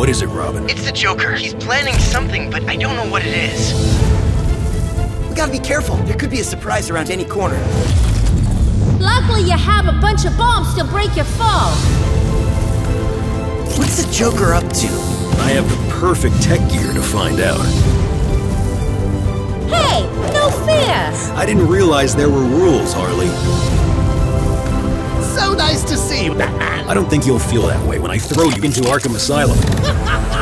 What is it, Robin? It's the Joker. He's planning something, but I don't know what it is. We gotta be careful. There could be a surprise around any corner. Luckily, you have a bunch of bombs to break your fall. What's the Joker up to? I have the perfect tech gear to find out. Hey, no fear. I didn't realize there were rules, Harley. I don't think you'll feel that way when I throw you into Arkham Asylum.